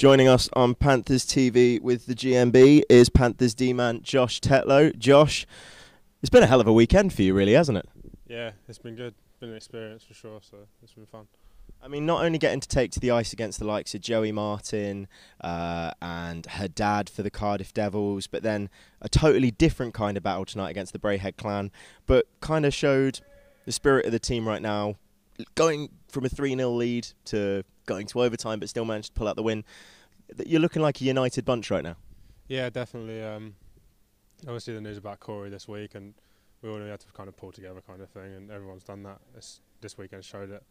Joining us on Panthers TV with the GMB is Panthers D-man Josh Tetlow. Josh, it's been a hell of a weekend for you, really, hasn't it? Yeah, it's been good. Been an experience for sure, so it's been fun. I mean, not only getting to take to the ice against the likes of Joey Martin uh, and Haddad for the Cardiff Devils, but then a totally different kind of battle tonight against the Braehead clan, but kind of showed the spirit of the team right now, going from a 3 0 lead to going to overtime, but still managed to pull out the win. You're looking like a united bunch right now. Yeah, definitely. Um, obviously, the news about Corey this week, and we all had to kind of pull together, kind of thing, and everyone's done that. This, this weekend showed it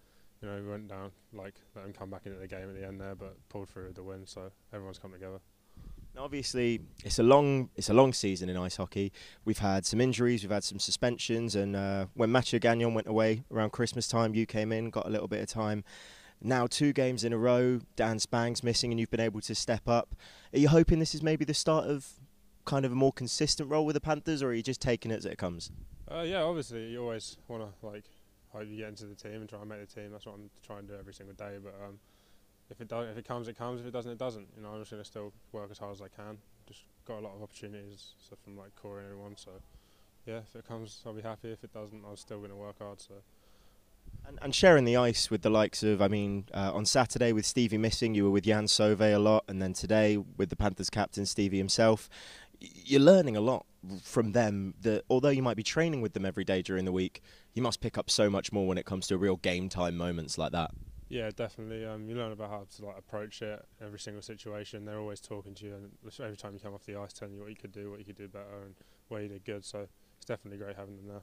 you know, we went down, like, let them come back into the game at the end there, but pulled through the win, so everyone's come together. Now, obviously, it's a long it's a long season in ice hockey. We've had some injuries, we've had some suspensions, and uh, when Mathieu Gagnon went away around Christmas time, you came in, got a little bit of time. Now, two games in a row, Dan Spang's missing, and you've been able to step up. Are you hoping this is maybe the start of kind of a more consistent role with the Panthers, or are you just taking it as it comes? Uh, yeah, obviously, you always want to like hope you get into the team and try and make the team. That's what I'm trying to do every single day. But um, if it does, if it comes, it comes. If it doesn't, it doesn't. You know, I'm just going to still work as hard as I can. Just got a lot of opportunities so from like Corey and everyone. So yeah, if it comes, I'll be happy. If it doesn't, I'm still going to work hard. So. And, and, sharing the ice with the likes of, I mean, uh, on Saturday with Stevie missing, you were with Yann Sauve a lot, and then today with the Panthers captain Stevie himself. You're learning a lot from them. That although you might be training with them every day during the week, you must pick up so much more when it comes to real game time moments like that. Yeah, definitely. Um, you learn about how to like approach it every single situation. They're always talking to you, and every time you come off the ice, telling you what you could do, what you could do better, and where you did good. So it's definitely great having them there.